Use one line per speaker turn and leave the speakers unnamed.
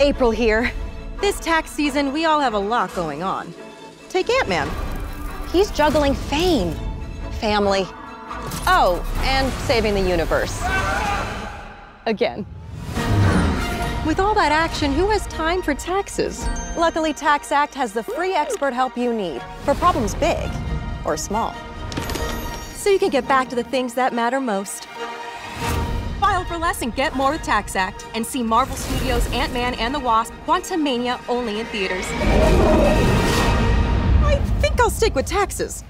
April here. This tax season, we all have a lot going on. Take Ant-Man.
He's juggling fame, family, oh, and saving the universe. Again.
With all that action, who has time for taxes?
Luckily, TaxAct has the free expert help you need for problems big or small.
So you can get back to the things that matter most.
For less and get more with TaxAct. And see Marvel Studios' Ant-Man and the Wasp, Quantumania only in theaters.
I think I'll stick with taxes.